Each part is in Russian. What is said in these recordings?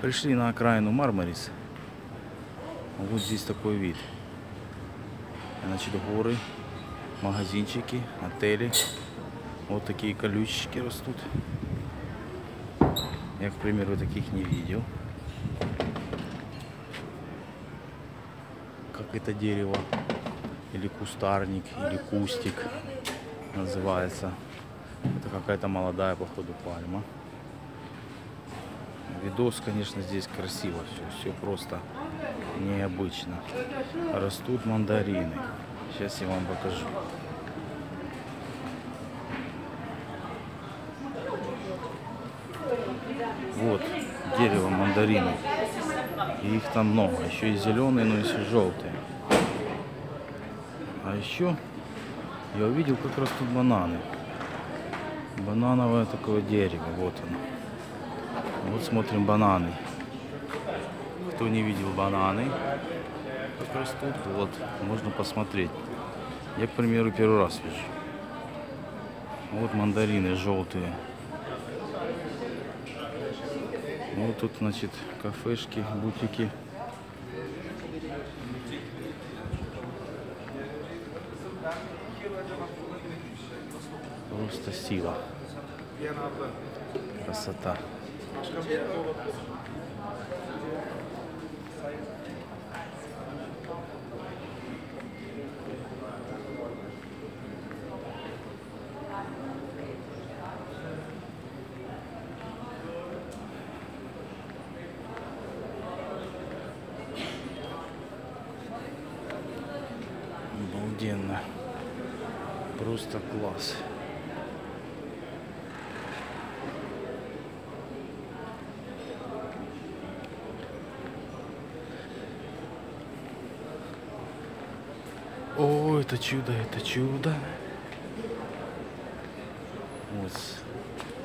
Пришли на окраину Мармарис. Вот здесь такой вид. Значит, горы, магазинчики, отели. Вот такие колючки растут. Я, к примеру, таких не видел. Как это дерево, или кустарник, или кустик называется. Это какая-то молодая, походу, пальма. Видос, конечно, здесь красиво все. Все просто необычно. Растут мандарины. Сейчас я вам покажу. Вот дерево мандарины. И их там много. Еще и зеленые, но еще желтые. А еще я увидел, как растут бананы. Банановое такое дерево. Вот оно. Вот смотрим бананы. Кто не видел бананы, как растут, вот, можно посмотреть. Я, к примеру, первый раз вижу. Вот мандарины желтые. Вот тут, значит, кафешки, бутики. Просто сила. Красота. Обалденно. Просто класс. О, это чудо, это чудо. Вот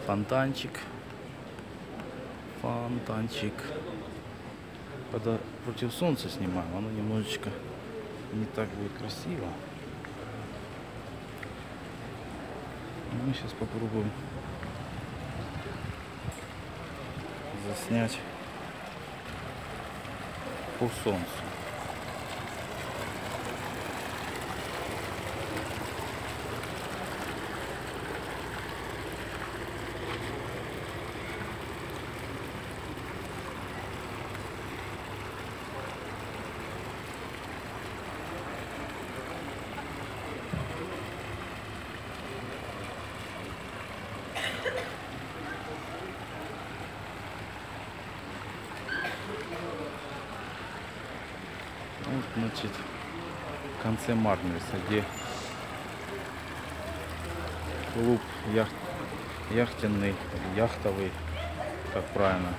фонтанчик. Фонтанчик. Когда против солнца снимаю, оно немножечко не так будет красиво. Мы сейчас попробуем заснять по солнцу. Вот, значит, в конце Мармериса, где клуб яхт, яхтенный, яхтовый, как правильно,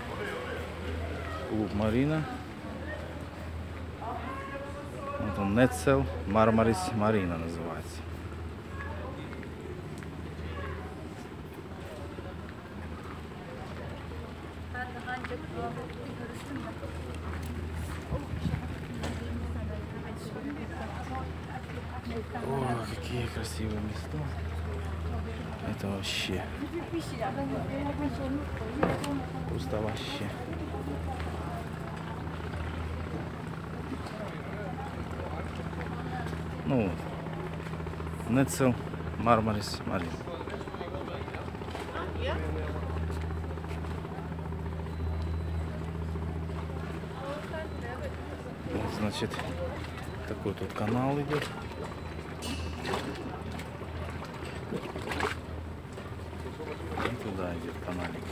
клуб Марина. Вот он, Нетцел Мармарис Марина называется. О, какие красивые места. Это вообще. Просто вообще. Ну. Нецел Мармарис Марин. Значит, такой тут канал идет. И туда идет каналик.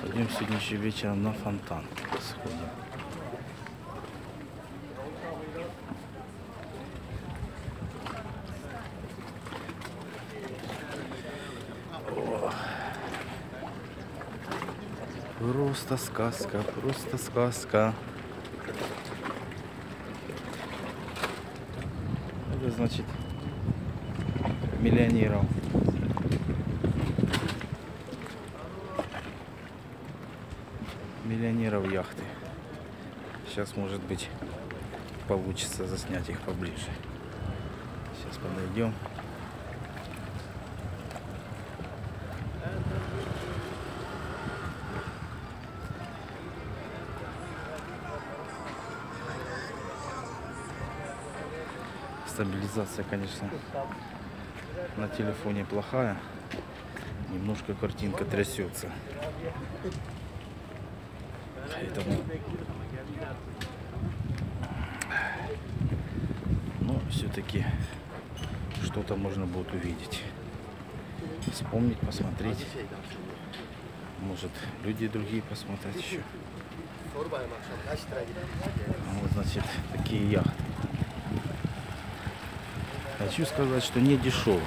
Пойдем сегодня еще вечером на фонтан сходим. Просто сказка, просто сказка. Это значит миллионеров. Миллионеров яхты. Сейчас, может быть, получится заснять их поближе. Сейчас подойдем. Стабилизация, конечно, на телефоне плохая. Немножко картинка трясется. Поэтому... Но все-таки что-то можно будет увидеть. Вспомнить, посмотреть. Может, люди другие посмотреть еще. Вот, значит, такие яхты. Хочу сказать, что не дешевые.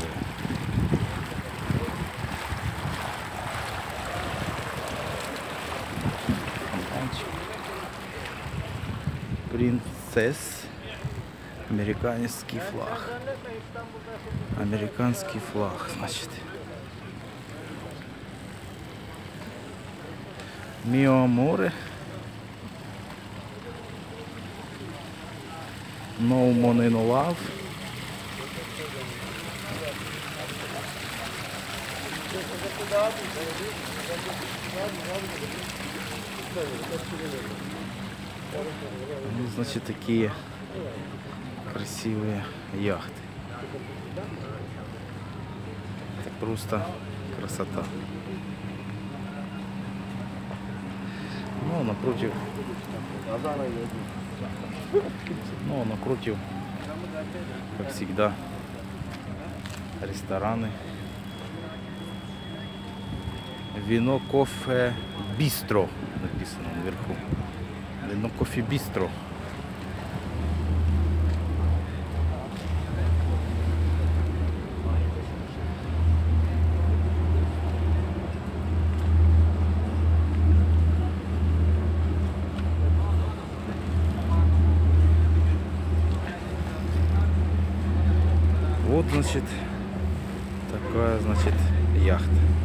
Принцесс. Американский флаг. Американский флаг, значит. Мио море. No money, no. Ну, значит, такие красивые яхты. Это просто красота. Ну, напротив, ну, напротив, как всегда, рестораны. Вино, кофе, бистро написано наверху. Вино, кофе, бистро. Вот, значит, такая, значит, яхта.